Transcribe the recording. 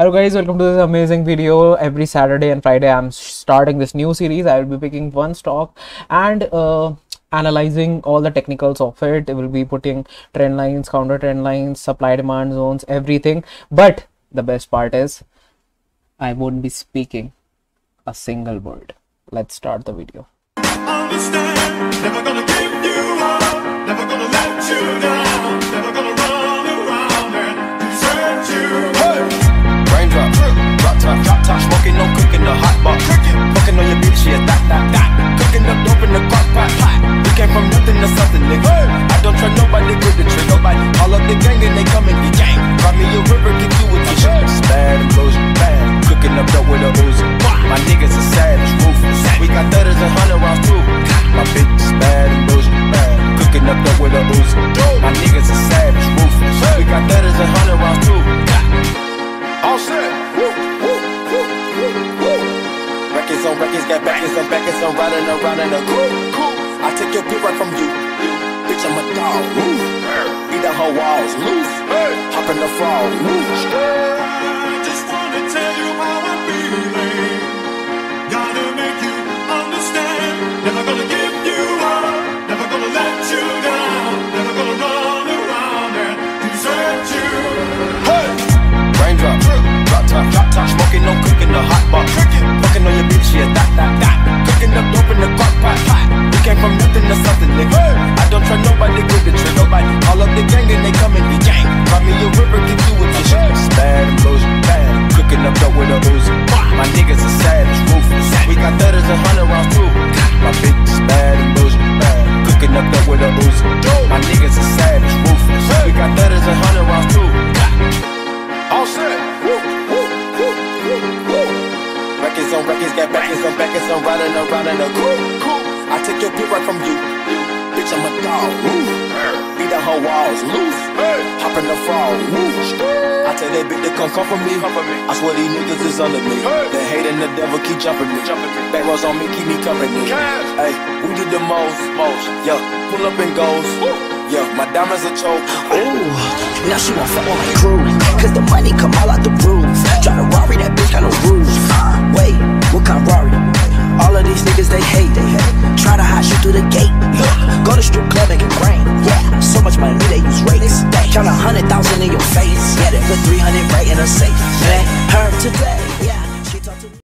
Hello guys, welcome to this amazing video. Every Saturday and Friday I'm starting this new series. I will be picking one stock and uh, analyzing all the technicals of it. I will be putting trend lines, counter trend lines, supply demand zones, everything. But the best part is I won't be speaking a single word. Let's start the video. No cooking, the hot box. Fucking on your bitch, yeah, that, that, that. Cooking up dope in the crock pot. We came from nothing to something, nigga. I don't trust nobody, good to trick nobody. All of the gang, then they come and get gang. Grab me a river, get you with the shit. Bad and goes bad. Cooking up dope with a Uzi. My niggas are savage, ruthless. We got thudders and hundred rounds too. Backers on backers, I'm riding around in a coupe. I take your beat right from you. Bitch, I'm a dog. Beat down her walls. Loose. Hop in the frog. Woo. Bitch, yeah, that, that, that. Cooking up dope in the crock pot, pot. We came from nothing to something, nigga. I don't trust nobody, to trick nobody. All of the gang, then they come and get gang. Grab me a river, get you the shit. Bad goes bad. Cooking up dope with a Uzi. My niggas are savage, ruthless. We got thudders and hundred rounds too. My bitch is bad goes bad. Cooking up dope with a Uzi. My niggas are savage, ruthless. We got thudders and hundred rounds too. All set. On records, got backers on backers, I'm riding around in a coupe. I take your beat right from you. Bitch, I'm a dog. Beat down her walls. Loose. Hop in the frog. I tell that bitch to come come for me. I swear these niggas is under me. The hate and the devil keep jumping me. Back rows on me, keep me company. Hey, we did the most. most. Yeah, pull up and goes. Yeah, my diamonds are choke. Ooh, now she won't fuck with my crew. Cause the money come all out the roof. Try to Rari, that bitch in your face. Yeah, they put 300 right in a safe. Man, her today.